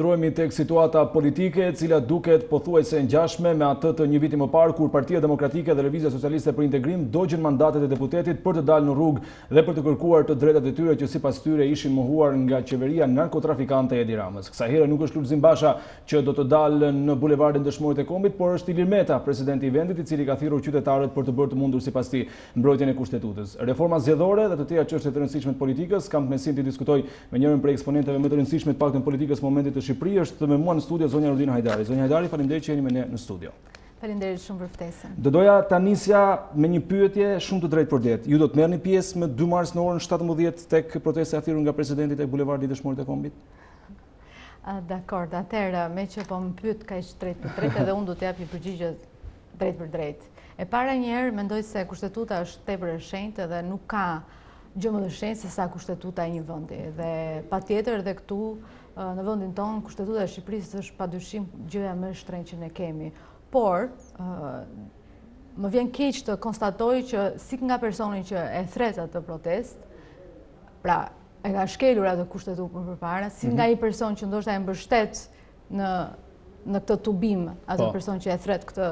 Ndrojmi tek situata politike e cila duket pothuajse e ngjashme me atë të një viti më parë kur Partia Demokratike dhe Lëvizja Socialiste për Integrim dogjën mandatet e deputetit për të dalë në rrugë dhe për të kërkuar të drejtat e tyre që sipas tyre ishin mohuar nga qeveria narkotrafikante e Edi Ramës. Kësaj here nuk është Lulzim Basha që do të dalë në bulevardin Dëshmorët e Kombit, por është Ilir Meta, presidenti i vendit, i cili ka thirrur qytetarët për të bërë të mundur sipas tij mbrojtjen e Kushtetutës. Reforma zgjedhore dhe të tjera çështje të rëndësishme të politikës kam kënaqësinë t'i diskutoj Me njërën prej eksponenteve më të rëndësishme të paktën politikës së momentit në Shqipëri është me mua në studio zonja Rudina Hajdari. Zonja Hajdari, faleminderit që jeni me ne në studio. Faleminderit shumë për ftesën. Do doja ta nisja me një pyetje shumë të drejtpërdrejtë. Ju do të merrni pjesë më 2 mars në orën 17 tek protesta e thirrur nga presidenti tek bulevardi Dëshmorët e Kombit? Dakor, atëherë meqë po më pyet kaq drejtpërdrejt edhe unë do të të jap një përgjigje drejtpërdrejt. E para njëherë mendoj se kushtetuta është tepër e shenjtë dhe nuk ka gjë më të shenjtë sesa kushtetuta e një vëndi. Dhe patjetër dhe këtu në vëndin tonë, kushtetuta e Shqipërisë është padyshim gjëja më e shtrenjtë që ne kemi. Por, më vjen keq të konstatoj që si nga personi që e thërret atë protestë, pra e ka shkelur atë kushtetutë përpara, si nga mhm. një person që ndoshta e mbështet në në këtë tubim atë po. person që e thërret këtë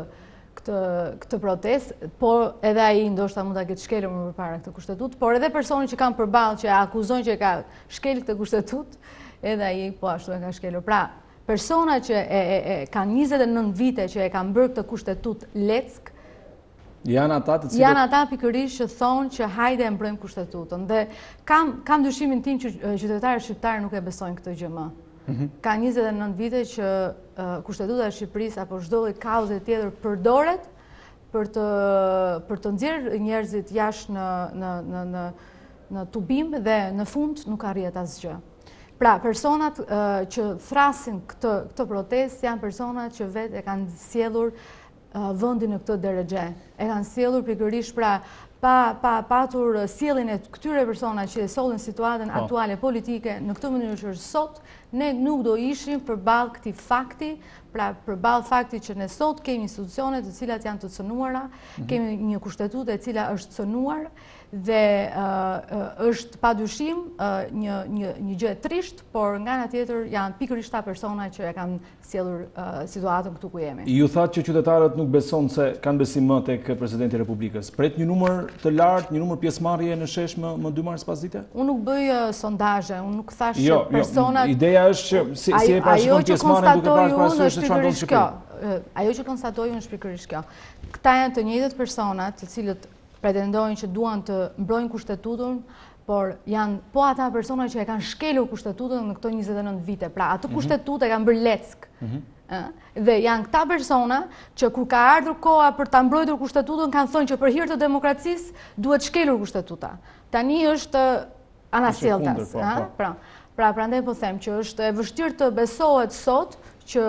këtë këtë protestë, po edhe ai ndoshta mund ta ketë shkelur më parë këtë kushtetutë, por edhe personi që kanë përballë që akuzojnë që ka shkel këtë kushtetutë, edhe ai po ashtu e ka shkelur. Pra, persona që e, e, e kanë 29 vite që e kanë bërë këtë kushtetutë leckë, Janë ata të cilët... Janë ata pikërisht që thonë që hajde e mbrojmë kushtetutën. Dhe kam, kam dyshimin tim që qytetarët shqiptarë nuk e besojnë këtë gjë më. Ka 29 vite që kushtetuta e Shqipërisë apo çdo kauzë tjetër përdoret për të nxjerrë njerëzit jashtë në tubim dhe në fund nuk arrihet asgjë. Pra, personat që thërrasin këtë protestë janë persona që vetë e kanë sjellur vendin në këtë derexhe. E kanë sjellur pikërisht pra pa pa patur sjelljen e këtyre persona që e sollin situatën po. aktuale politike në këtë mënyrë që është sot, ne nuk do ishim përballë këtij fakti, pra përballë fakti që ne sot kemi institucione të cilat janë të cënuara, mhm. kemi një kushtetutë e cila është cënuar dhe është padyshim një një një gjë e trishtë, por nga ana tjetër janë pikërisht ata persona që e kanë sjellur situatën këtu ku jemi. Ju thatë që qytetarët nuk beson se kanë besim më tek presidenti i Republikës. Pret një numër të lartë, një numër pjesëmarrje në shesh më më 2 mars pasdite? Unë nuk bëj sondazhe, unë nuk thashë jo, jo, personat. Jo, ideja është që si si e parashikon pjesëmarrjen duke parë pas së çfarë do të shkojë. Ajo që konstatoj unë është pikërisht kjo. Këta janë të njëjtët persona, të cilët pretendojnë që duan të mbrojnë kushtetutën, por janë po ata persona që e kanë shkelur kushtetutën në këto 29 vite. Pra, atë mhm. kushtetutë e kanë bërë leckë. Mhm. Dhe janë këta persona që kur ka ardhur koha për të mbrojtur kushtetutën, kanë thënë që për hir të demokracisë duhet shkelur kushtetuta. Tani është Anasjelltas, po, po. pra. Pra, prandaj po them që është e vështirë të besohet sot që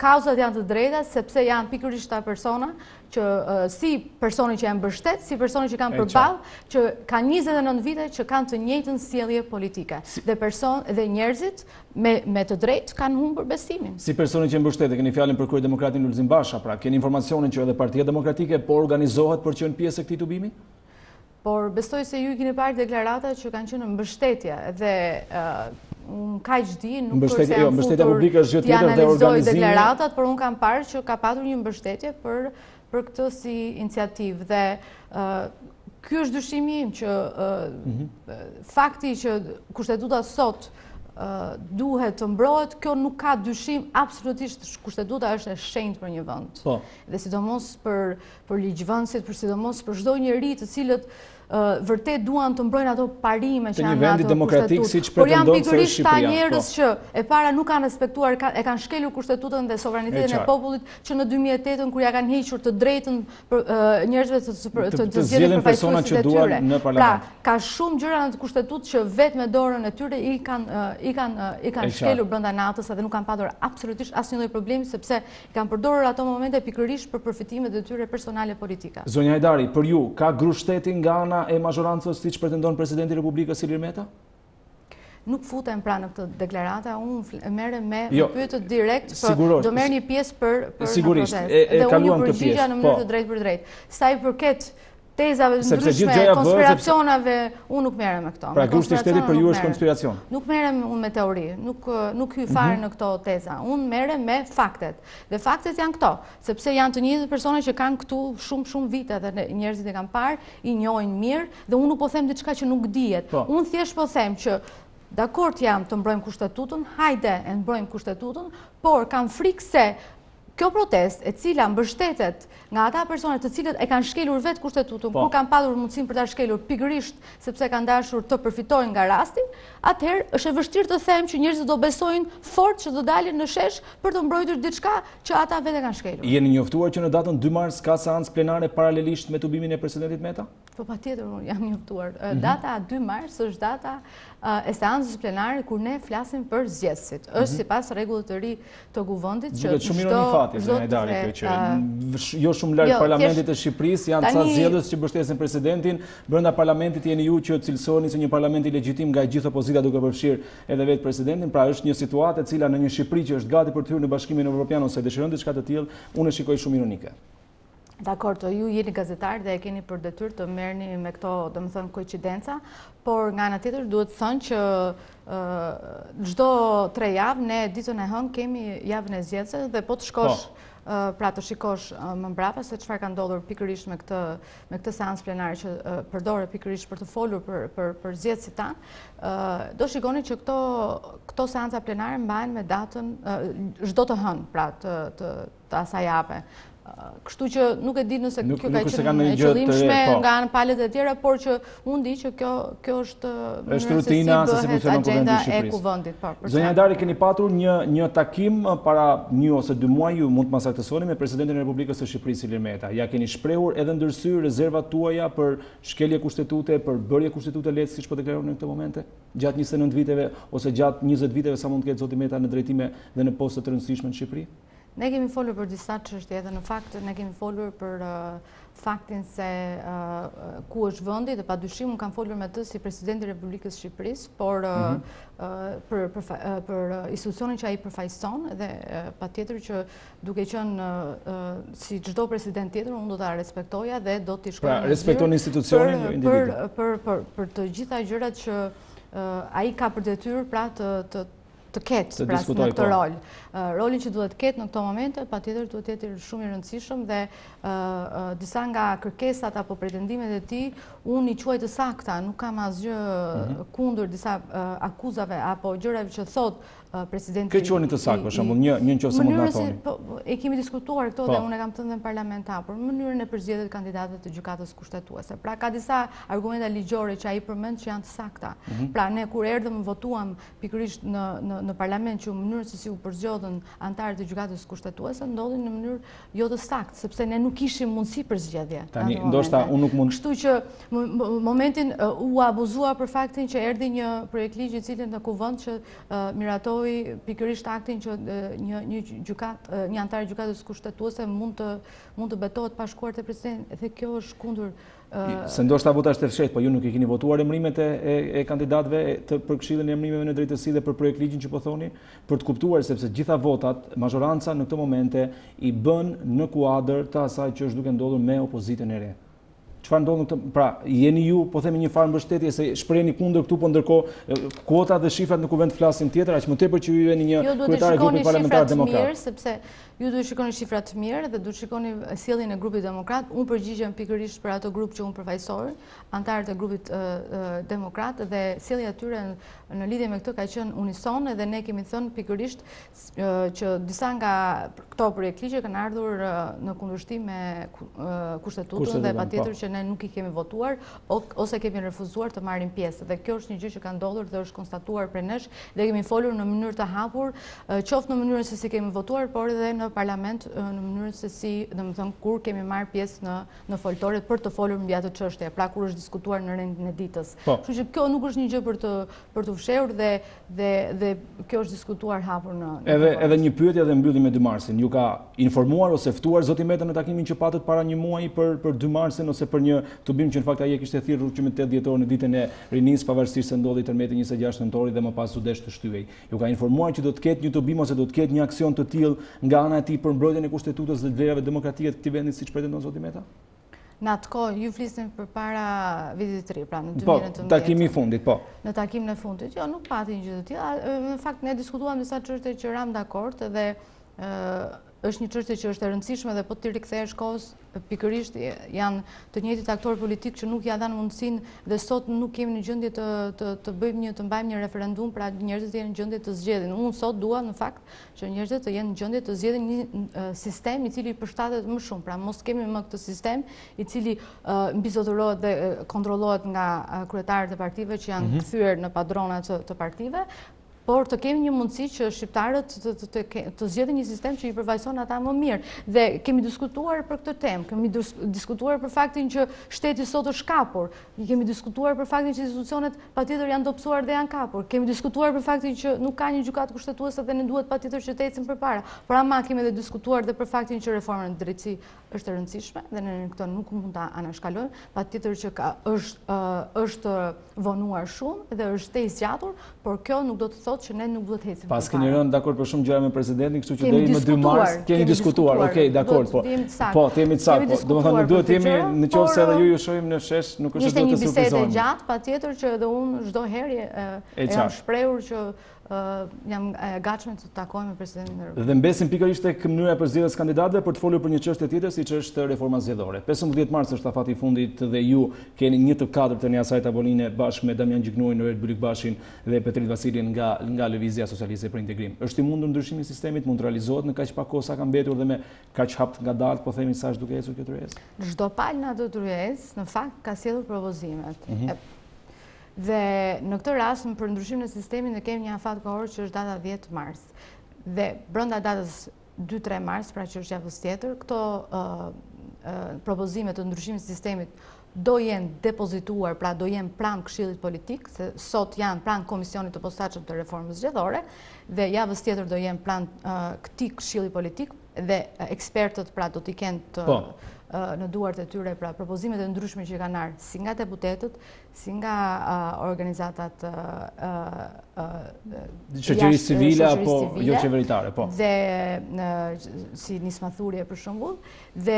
kauzat janë të drejta, sepse janë pikërisht ata persona që si personi që e mbështet, si personi që kanë përballë, që kanë 29 vite që kanë të njëjtën sjellje politike. Dhe person dhe njerëzit me të drejtë kanë humbur besimin. Si personi që e mbështet, e keni fjalën për kryedemokratin Lulzim Basha, pra keni informacionin që edhe Partia Demokratike po organizohet për të qenë pjesë e këtij tubimi? Por besoj se ju i kini parë deklaratat që kanë qenë në mbështetje dhe unë kaq di, nuk po se jam futur të analizoj deklaratat, por unë kam parë që ka patur një mbështetje për këtë si iniciativë. Dhe ky është dyshimi im që mhm. fakti që kushtetuta sot duhet të mbrohet, kjo nuk ka dyshim absolutisht kushtetuta është e shenjtë për një vend. Po. Dhe sidomos për për ligjvënësit, për sidomos për çdo njeri të cilët vërtet duan të mbrojnë ato parime që janë në atë kushtetutë. Por janë pikërisht ata njerëz po. që e para nuk kanë respektuar, e kanë shkelur kushtetutën dhe sovranitetin e popullit që në 2008-ën kur ia kanë hequr të drejtën njerëzve të zgjedhin përfaqësuesit e tyre. Pra, ka shumë gjëra në atë kushtetutë që vetë me dorën e tyre i kanë shkelur brenda natës edhe nuk kanë patur absolutisht asnjë lloj problemi sepse Kanë përdorur ato momente pikërisht për përfitimet e tyre personale politike. Zonja Hajdari, për ju, ka grusht shteti nga ana e mazhorancës siç pretendon Presidenti i Republikës Ilir Meta? nuk futem pra në këto deklarata, unë merrem me jo, pyetët, jo, direkt, për, do merrni pjesë për, për në protestë. Dhe unë ju përgjigja në mënyrë po. të drejtpërdrejtë. Sa i përket tezave të ndryshme, konspiracioneve, unë nuk merrem me këto. Pra, grushti i shtetit për ju është konspiracion? Nuk merrem unë me teori, nuk hyj mhm. fare në këto teza. Unë merrem me faktet. Dhe faktet janë këto, sepse janë të njëjtët persona që kanë këtu shumë, shumë vite dhe njerëzit i kanë parë, i njohin mirë, dhe unë nuk po them diçka që nuk dihet. Po. Unë thjesht po them që dakord jam të mbrojmë kushtetutën, hajde e mbrojmë kushtetutën, por kam frikë se Kjo protestë, e cila mbështetet nga ata persona të cilët e kanë shkelur vetë kushtetutën, po. kur kanë patur mundësin për ta shkelur pikërisht sepse kanë dashur të përfitojnë nga rasti, atëherë është e vështirë të them që njerëzit do besojnë fort që do dalin në shesh për të mbrojtur diçka që ata vetë e kanë shkelur. Jeni njoftuar që në datën dy mars ka seancë plenare paralelisht me tubimin e Presidentit Meta? Po patjetër unë jam njoftuar. Mhm. Data 2 mars është data e seansës plenare kur ne flasim për zgjedhësit. Mhm. është sipas rregullores të re të Kuvendit duket shumë ironi fati, zonja Hajdari, kjo që jo shumë larg parlamentit të Shqipërisë, janë ca zgjedhës që mbështesin presidentin, brenda parlamentit jeni ju që cilësoheni si një parlament ilegjitim nga gjithë opozita duke përfshirë edhe vetë presidentin, pra është një situatë e cila në një Shqipëri që është gati për të hyrë në Bashkimin Evropian ose dëshiron diçka të tillë, unë e shikoj shumë ironike. Dakord, ju jeni gazetar dhe e keni për detyrë të merreni me këto, domethënë, koincidenca, por nga ana tjetër duhet thënë që çdo tre javë, ne ditën e hënë kemi javën e zgjedhësve dhe po të shkosh, po. pra të shikosh më mbrapa se çfarë ka ndodhur pikërisht me këtë seancë plenare që përdoret pikërisht për të folur për zgjedhësit tanë, do shikoni që këto seanca plenare mbahen me datën çdo të hënë, pra të të asaj jave. Kështu që nuk e di nëse kjo ka qenë e qëllimshme po. nga ana e palëve të tjera, por që unë di që kjo është është rutina se si bëhet agenda e Kuvendit. Po, zonja Hajdari, keni patur një takim para një ose dy muaj, ju mund të më saktësoni me Presidentin e Republikës së Shqipërisë, Ilir Meta. Ia keni shprehur edhe ndër sy rezervat tuaja për shkelje kushtetute, për bërje kushtetute letër, siç po deklaron në këto momente, gjatë 29 viteve ose gjatë 20 viteve sa mund të ketë zoti Meta në drejtime dhe në poste të rëndësishme në Shqipëri? Ne kemi folur për disa çështje dhe në fakt ne kemi folur për faktin se ku është vendi dhe padyshim unë kam folur me të si presidenti i Republikës së Shqipërisë, por mhm. për institucionin që ai përfaqëson dhe patjetër që duke qenë si çdo president tjetër, unë do ta respektoja dhe do t'i shkoja pra, në zyrë jo për të gjitha gjërat që ai ka për detyrë pra të të ketë pra në këtë po. rol. Roli që duhet të ketë në këto momente, patjetër duhet të jetë shumë i rëndësishëm dhe disa nga kërkesat apo pretendimet e tij, unë i quaj të sakta, nuk kam asgjë mhm. kundër disa akuzave apo gjërave që thotë presidenti... Kë quani të sakta, për shembull, në qoftë se mund të na thoni. Po, e kemi diskutuar këto po. dhe unë e kam thënë dhe në parlament, për mënyrën e përzgjedhjes së kandidatëve të Gjykatës Kushtetuese. Pra, ka disa argumenta ligjore që ai përmend që janë të sakta. Mhm. Pra, ne kur erdhëm votuam pikërisht në në në parlament që mënyra se si u përzgjodhën anëtarët e gjykatës kushtetuese ndodhi në mënyrë jo të saktë, sepse ne nuk kishim mundësi përzgjedhje. Tani, ndoshta unë nuk mund. Kështu që momentin u abuzua për faktin që erdhi një projektligj i cili në kuvend që miratoi pikërisht aktin që një një gjykat një anëtar i gjykatës kushtetuese mund të mund të betohet pa shkuar te presidenti dhe kjo është kundër Se ndoshta vota është e fshehtë, po ju nuk i keni votuar emërimet e, e, e kandidatëve për këshillin e emërimeve në drejtësi dhe për projektligjin që po thoni, për të kuptuar sepse gjithë votat, mazhoranca në këto momente i bën në kuadër të asaj që është duke ndodhur me opozitën e re. Çfarë ndodh në këtë? Pra, jeni ju, po themi një farë mbështetje se shprehni kundër këtu, po ndërkohë kuotat dhe shifrat në kuvend flasin tjetër, aq më tepër që ju jeni një jo, kryetare grupi parlamentar demokrat. Jo, duhet të shikoni shifrat mirë, sepse Ju duhet shikoni shifrat mirë dhe duhet shikoni sjelljen e grupit demokrat. Unë përgjigjem pikërisht për atë grup që unë përfaqësoj, anëtarët e grupit demokrat dhe sjellja e tyre në lidhje me këtë ka qenë unisone dhe ne kemi thënë pikërisht që disa nga këto projektligje kanë ardhur në kundërshtim me kushtetutën dhe patjetër po. që ne nuk i kemi votuar ose kemi refuzuar të marrim pjesë. Dhe kjo është një gjë që ka ndodhur dhe është konstatuar prej nesh dhe kemi folur në mënyrë të hapur qoftë në mënyrën se si kemi votuar, por edhe në parlament në mënyrën se si, domethënë, kur kemi marrë pjesë në, në foltoret për të folur mbi atë çështje, pra kur është diskutuar në rendin e ditës. Po. Kështu që kjo nuk është një gjë për të, për të fshehur dhe, dhe, dhe kjo është diskutuar hapur në... në edhe, edhe një pyetje dhe mbyllim me 2 marsin. Ju ka informuar ose ftuar Zoti Meta në takimin që patët para një muaji për, për 2 marsin ose për një tubim që në fakt ai e kishte thirrur që me 8 dhjetor në ditën e rinisë pavarësisht se ndodhi tërmeti 26 nëntori dhe më pas u desh të shtyhej. Ju ka informuar që do të ketë një tubim ose do të ketë një aksion të tillë nga ana e tij për mbrojtjen e Kushtetutës dhe vlerave demokratike të këtij vendi siç pretendon zoti Meta? Në atë kohë, ju flisni për para vitit të ri, pra në 2019. Po, takimi i fundit, po. Në takimin e fundit, jo, nuk pati një gjë të tillë. Në fakt, ne diskutuam disa çështje që ramë dakord dhe është një çështje që është e rëndësishme dhe po t'i rikthehesh kohës pikërisht janë të njëjtit aktorë politikë që nuk ia dhanë mundësinë dhe sot nuk kemi në gjendje të të të bëjmë një të mbajmë një referendum pra njerëzit të jenë në gjendje të zgjedhin. Unë sot dua në fakt që njerëzit të jenë në gjendje të zgjedhin një sistem i cili përshtatet më shumë, pra mos kemi më këtë sistem i cili mbizotërohet dhe kontrollohet nga kryetarët e partive që janë mhm. kthyer në padrona të partive, por të kemi një mundësi që shqiptarët të zgjedhin një sistem që i përfaqëson ata më mirë. Dhe kemi diskutuar për këtë temë, kemi diskutuar për faktin që shteti sot është kapur, kemi diskutuar për faktin që institucionet patjetër janë dobësuar dhe janë kapur, kemi diskutuar për faktin që nuk ka një gjykatë kushtetuese dhe ne duhet patjetër që të ecim përpara. Por ama kemi edhe diskutuar dhe për faktin që reforma në drejtësi është e rëndësishme dhe ne këtë nuk mund ta anashkalojmë, patjetër që ka është vonuar shumë dhe është tejzgjatur, por kjo nuk do të thotë që ne nuk duhet të ecim. Paskeni rënë dakord për shumë gjëra me presidentin, kështu që deri më 2 mars keni diskutuar. Okej, dakord, po. Po, jemi të saktë. Po. Domethënë duhet të jemi në qoftë se edhe ju ju shohim në shesh, nuk është se do të surprizohemi. Ishte një bisedë e gjatë, patjetër që edhe unë çdo herë e kam shprehur që Jam e gatshme të takohem me presidentin e Dhe mbesim pikërisht tek mënyra e përzgjedhjes së kandidatëve për të folur për një çështje tjetër siç është reforma zgjedhore. 15 marsi është afati i fundit dhe ju keni një të katërtën e asaj tavoline bashkë me Damian Gjiknurin, Oerd Bylykbashin dhe Petrit Vasilin nga, nga Lëvizja Socialiste për Integrim. është i mundur ndryshimi i sistemit, mund të realizohet në kaq pak kohë sa ka mbetur dhe me kaq hapa të ngadaltë, po themi sa është duke ecur kjo tryezë? Çdo palë në atë tryezë, në fakt, ka sjellur propozimet. Mhm. Dhe në këtë rast, për ndryshimin e sistemit ne kemi një afat kohor që është data 10 mars. Dhe brenda datës 2-3 mars, pra që është javës tjetër, këto propozime të ndryshimit të sistemit do jenë depozituar, pra do jenë pranë këshillit politik, se sot janë pranë Komisionit të Posaçëm të Reformës Zgjedhore, dhe javës tjetër do jenë pranë këtij këshilli politik, dhe ekspertët pra do t'i kenë të po. në duart e tyre, pra propozimet e ndryshme që kanë ardhur, si nga deputetët, si nga organizatat e shoqërisë civile apo joqeveritare, po. Dhe si Nisma Thurje për shembull, dhe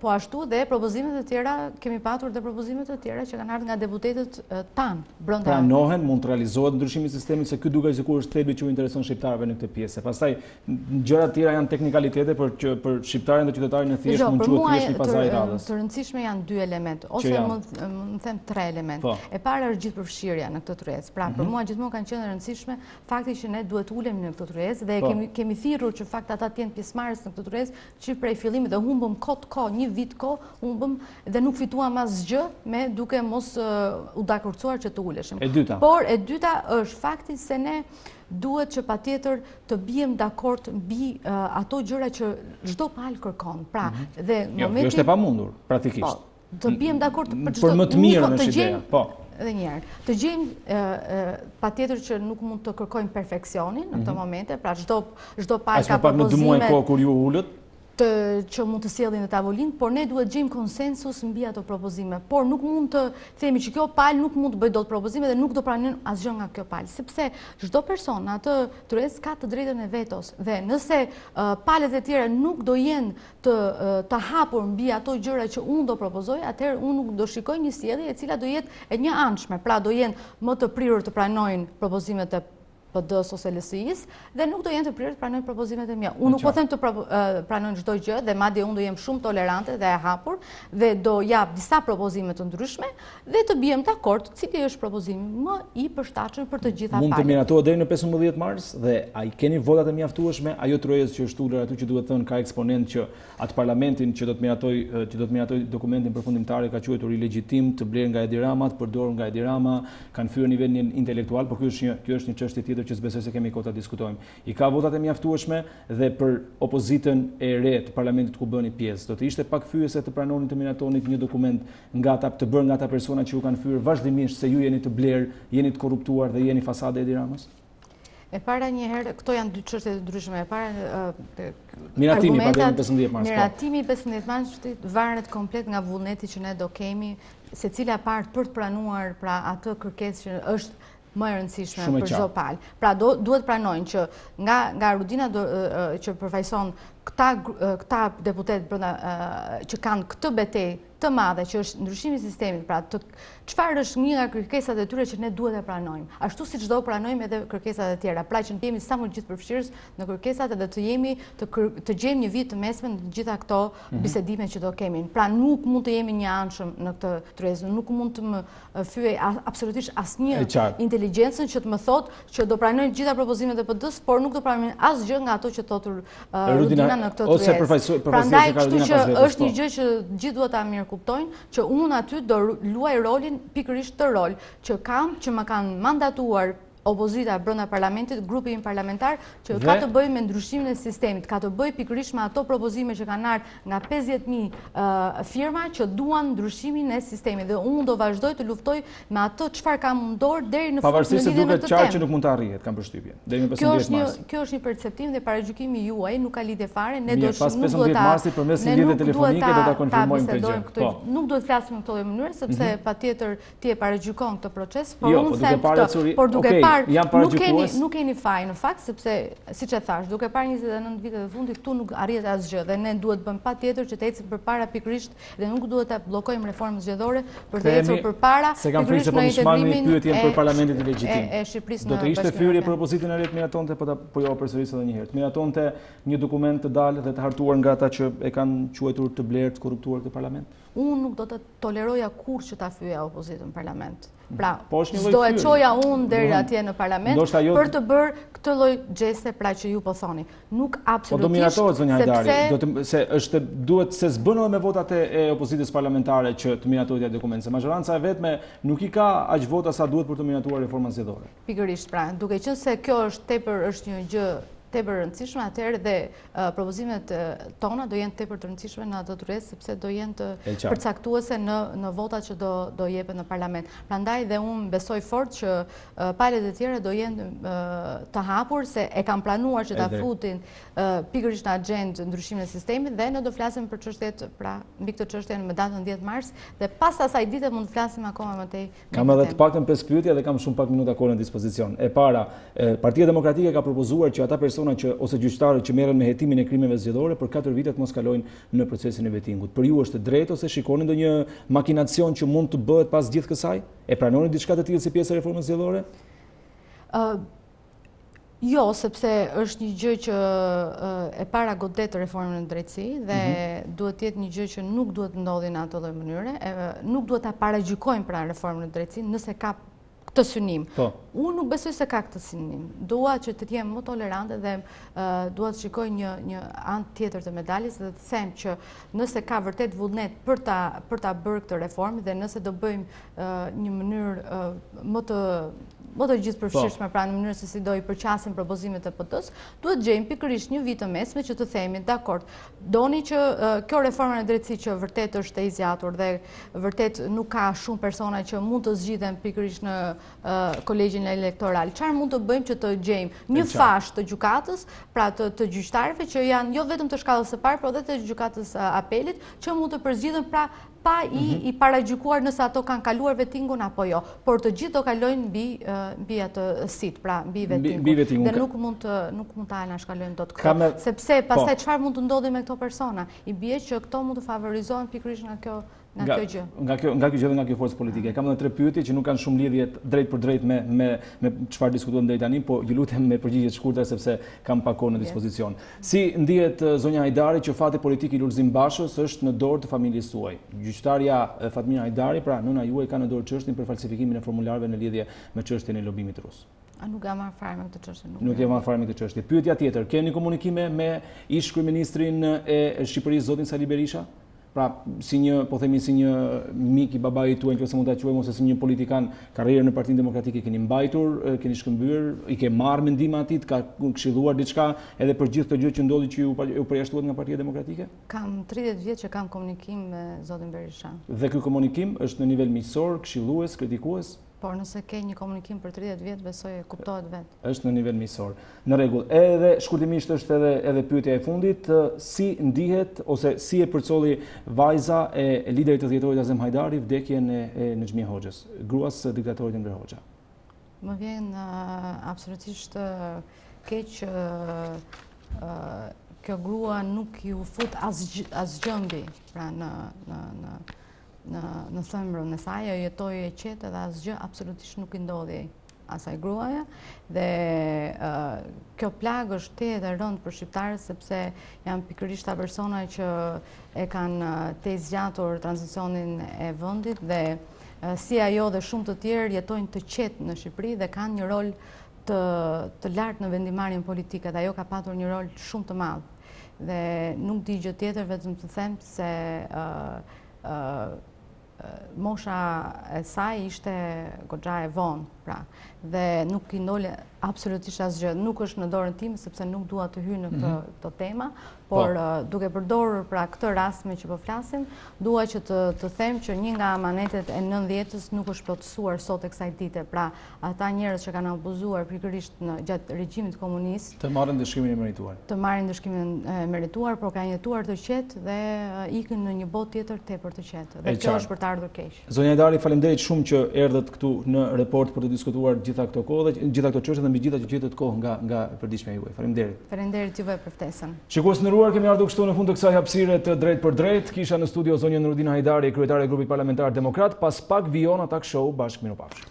po ashtu dhe propozime të tjera, kemi patur dhe propozime të tjera që kanë ardhë nga deputetet tanë. Pranohen, mund të realizohet ndryshimi i sistemit, se ky duket sikur është thelbi që u intereson shqiptarëve në këtë pjesë. Pastaj, gjëra të tjera janë teknikalitete për që për shqiptarin dhe qytetarin e thjeshtë mund të quhet thjesht një pazar i radhës. Të rëndësishme janë dy element ose mund të them tre element. Po. E para është gjithëpërfshirja në këtë tryezë. Pra për mhm. mua gjithmonë ka qenë e rëndësishme fakti që ne duhet ulemi në këtë tryezë dhe po. kemi kemi thirrur që fakt ata të jenë pjesëmarrës në këtë tryezë që prej fillimit dhe humbëm kot kohë, një vit kohë, humbëm dhe nuk fituam asgjë me duke mos u dakordësuar që të uleshim. E dyta. Por e dyta është fakti se ne Duhet që patjetër të biem dakord mbi ato gjëra që çdo palë kërkon. Pra, mhm. dhe në momentin... Jo, është e pamundur, praktikisht. Po, të biem dakord për çdo... Për më të mirën është ideja, po dhe njerë. Të gjejmë patjetër që nuk mund të kërkojmë perfeksionin në këto mhm. momente, pra çdo palë ka propozime... Aq më pak në dy muaj kohë kur ju u ulët? të që mund të sjellin në tavolinë, por ne duhet të gjejmë konsensus mbi ato propozime. Por nuk mund të themi që kjo palë nuk mund të bëjë dot propozime dhe nuk do pranojnë asgjë nga kjo palë, sepse çdo person në atë tryezë ka të drejtën e vetos dhe nëse uh, palët e tjera nuk do jenë të uh, të hapur mbi ato gjëra që unë do propozoj, atëherë unë nuk do shikoj një sjellje e cila do jetë e njëanshme, pra do jenë më të prirur të pranojnë propozimet e PD-së ose LSI-së, dhe nuk do jenë të prirur të pranojnë propozimet e mia. Unë nuk po them të pranojnë çdo gjë, dhe madje unë do jem shumë tolerante dhe e hapur, dhe do jap disa propozime të ndryshme, dhe të biem dakord, cili është propozimi më i përshtatshëm për të gjitha palët. Mund të miratohet deri në 15 mars, dhe a i keni votat e mjaftueshme, ajo tryezë që është ulur aty që duhet thënë ka eksponentë që Atë parlamentin që do të miratojë që do të miratojë dokumentin përfundimtar e ka quajtur ilegjitim, të blerë nga Edi Rama, të përdorur nga Edi Rama, kanë fyer nivelin intelektual, por ky është një kjo është një çështje tjetër që s'besoj se kemi kohë ta diskutojmë. I ka votat e mjaftueshme dhe për opozitën e re të parlamentit ku bëni pjesë. Do të ishte pak fyese të pranonin të miratonit një dokument nga ata të bërë nga ata persona që ju kanë fyer vazhdimisht se ju jeni të blerë, jeni të korruptuar dhe jeni fasadë e Edi Ramës? E para njëherë, këto janë dy çështje të ndryshme. E para, miratimi pa dhe 15 mars. Miratimi 15 mars varet komplet nga vullneti që ne do kemi, secila parti për të pranuar pra atë kërkesë që është më e rëndësishme për çdo palë. Pra duhet të pranojnë që nga Rudina që përfaqëson këta deputetë që kanë këtë betejë të madhe që është ndryshimi i sistemit, pra të çfarë është një nga kërkesat e tyre që ne duhet ta pranojmë. Ashtu siç do pranojmë edhe kërkesat e tjera, pra që të jemi sa më gjithëpërfshirës në kërkesat dhe të jemi të, të gjejmë një vijë të mesme në të gjitha këto mhm. bisedime që do kemi. Pra nuk mund të jemi njëanshëm në këtë tryezë, nuk mund të më fyejë absolutisht asnjë inteligjencën që të më thotë që do pranojnë të gjitha propozimet e PD-së, por nuk do pranojnë asgjë nga ato që thotë Rudina në këtë tryezë. Prandaj kështu që është një gjë që të gjithë duhet ta mirëkuptojnë, që unë aty do luaj rolin pikërisht atë rol, që kam, që më kanë mandatuar opozita brenda parlamentit, grupi im parlamentar, që ka të bëjë me ndryshimin e sistemit, ka të bëjë pikërisht me ato propozime që kanë ardhur nga 50.000 firma që duan ndryshimin e sistemit. Dhe unë do vazhdoj të luftoj me ato çfarë kam në dorë deri në fund në lidhje me këtë temë. që nuk mund të arrihet, kam përshtypjen. Kjo është një perceptim dhe paragjykim i juaji, nuk ka lidhje fare, ne do shumë nuk duhet ta... Mirë, pas 15 marsit përmes një lidhje telefonike do ta konfirmojmë këtë gjë. Nuk duhet po. të flasim në këtë mënyrë, sepse mhm. patjetër ti e paragjykon këtë proces, por jo, unë po them këtë, por duke parë, nuk keni, nuk keni faj në fakt, sepse, siç e thashë, duke parë 29 vitet e fundit, këtu nuk arrihet asgjë, dhe ne duhet të bëjmë patjetër që të ecim përpara pikërisht, dhe nuk duhet ta bllokojmë reformën zgjedhore, për të ecur përpara, pikërisht po në integrimin e Shqipërisë në Bashkimin. Do të ishte fyerje për opozitën e re të miratonte, po, po jua përsëris dhe njëherë, miratonte një dokument të dalë dhe të hartuar nga ata që e kanë quajtur të blerë, të korruptuar këtë parlament? Unë nuk do të toleroja kurrë që ta fyeja opozitën në parlament. Pra, po s'do e çoja unë deri atje në parlament jo- për të bërë këtë lloj gjesti pra që ju po thoni. Nuk absolutisht... Po do miratohet, zonja Hajdari, se është duhet se s'bënë dhe me votat e opozitës parlamentare që të miratohet ky dokument, se mazhoranca e vetme nuk i ka aq vota sa duhet për të miratuar reformën zgjedhore. Pikërisht, pra, duke qenë se kjo është tepër është një gjë tepër e rëndësishme atëherë dhe propozimet tona do jenë tepër të rëndësishme në atë tryezë sepse do jenë të përcaktuese në në votat që do jepen në parlament. Prandaj dhe unë besoj fort që palët e tjera do jenë të hapur se e kanë pranuar që ta futin pikërisht në axhendë ndryshimin e sistemit dhe ne do flasim për çështjet pra mbi këtë çështje më datën 10 mars dhe pas asaj dite mund të flasim akoma më tej Kam edhe të paktën pesë pyetje dhe kam shumë pak minuta kohë në dispozicion. E para, Partia Demokratike ka propozuar që ata persona që ose gjyqtarët që merren me hetimin e krimeve zgjedhore për 4 vite të mos kalojnë në procesin e vetingut. Për ju është e drejtë ose shikoni ndonjë makinacion që mund të bëhet pas gjithë kësaj? E pranoni diçka të tillë si pjesë e reformës zgjedhore? Jo, sepse është një gjë që e para godet reformën në drejtësi dhe mhm. duhet të jetë një gjë që nuk duhet të ndodhë në atë lloj mënyre, nuk duhet ta paragjykojmë pra reformën në drejtësi nëse ka këtë synim. Po. Unë nuk besoj se ka këtë synim. Dua që të jem më tolerante dhe dua të shikoj një anë tjetër të medaljes dhe të them që nëse ka vërtet vullnet për ta bërë këtë reformë dhe nëse do bëjmë një mënyrë më të më të gjithëpërfshirshme po. pra në mënyrën se si do i përqasen propozimet e PD-së, duhet të gjejmë pikërisht një vijë të mesme që të themi, dakord, doni që kjo reforma në drejtësi që vërtet është e zgjatur dhe vërtet nuk ka shumë persona që mund të zgjidhen pikërisht në kolegjin elektoral. Çfarë mund të bëjmë që të gjejmë një fashë të gjykatës, pra të gjyqtarëve që janë jo vetëm të shkallës së parë, por dhe të gjykatës apelit, që mund të përzgjidhen pra pa i mhm. i paragjykuar nëse ato kanë kaluar vetingun apo jo, por të gjithë do kalojnë mbi mbi atë sitë, pra mbi vetingun. Mbi vetingun. Dhe nuk mund të nuk mund t'i anashkalojnë dot këto, sepse po. pastaj çfarë mund të ndodhë me këto persona? I bie që këto mund të favorizohen pikërisht nga kjo nga kjo gjë. Nga kjo nga kjo gjë dhe nga kjo forcë politike. Kam edhe tre pyetje që nuk kanë shumë lidhje drejtpërdrejt me me me çfarë diskutuam deri tani, po ju lutem me përgjigje të shkurtra sepse kam pak kohë në dispozicion. Si ndihet zonja Hajdari që fati politik i Lulzim Bashës është në dorë të familjes suaj? Gjyqtarja Fatmira Hajdari, pra nëna juaj ka në dorë çështjen për falsifikimin e formularëve në lidhje me çështjen e lobimit rus. A nuk merrem fare me këtë çështje. Nuk, nuk merrem fare me këtë çështje. Pyetja tjetër, keni komunikime me ish-kryeministrin e Shqipërisë, zotin Sali Berisha? Pra, si një, po themi si një mik i babait tuaj, nëse mund ta quajmë ose si një politikan karriere në Partinë Demokratike keni mbajtur, keni shkëmbyer, i ke marrë mendime atij, të ka këshilluar diçka edhe për gjithë këtë gjë që ndodhi që ju u përjashtuat nga Partia Demokratike? Kam 30 vjet që kam komunikim me zotin Berisha. Dhe ky komunikim është në nivel miqësor, këshillues, kritikues? Por nëse ke një komunikim për 30 vjet, besoj e kuptohet vetë. Është në nivel miqësor. Në rregull. Edhe shkurtimisht është edhe edhe pyetja e fundit, si ndihet ose si e përcolli vajza e liderit të dhjetorit Azem Hajdari vdekjen e, e Nexhmije Hoxhës, gruas së diktatorit Enver Hoxha? Më vjen uh, absolutisht uh, keq uh, uh, kjo grua nuk iu fut as as gjembi pra në në në në thembrën e saj, ajo jetoi e qetë dhe asgjë absolutisht nuk i ndodhi asaj gruaja dhe kjo plagë është tejet e rëndë për shqiptarët sepse janë pikërisht ata persona që e kanë tejzgjatur tranzicionin e vendit dhe si ajo dhe shumë të tjerë jetojnë të qetë në Shqipëri dhe kanë një rol të lartë në vendimmarrjen politike dhe ajo ka patur një rol shumë të madh. Dhe nuk di gjë tjetër vetëm të them se mosha e saj ishte goxha e vonë, pra, dhe nuk i ndodhi absolutisht asgjë, nuk është në dorën time, sepse nuk dua të hyj në këto mhm. tema, po. por uh, duke përdorur pra këtë rast meqë po flasim, dua që të, të them që një nga amanetet e nëntëdhjetës nuk është plotësuar sot e kësaj dite, pra ata njerëz që kanë abuzuar pikërisht gjatë regjimit komunist, të marrin ndëshkimin e merituar. Të marrin ndëshkimin e merituar, por kanë jetuar të qetë dhe ikën në një botë tjetër tepër të qetë. Dhe kjo është për të ardhur keq. Zonja Hajdari, faleminderit shumë që erdhët këtu në Report për të diskutuar gjitha këto kohë dhe gjitha këto çështje dhe mbi të gjitha që gjetët kohë nga nga përditshmëria juaj. Faleminderit. Faleminderit juve për ftesën. Shikues të nderuar, kemi ardhur kështu në fund të kësaj hapësire të drejtpërdrejtë. Kisha në studio zonjën Rudina Hajdari, kryetare e grupit parlamentar demokrat, pas pak vijon Atak Show, bashkë mirupafshim.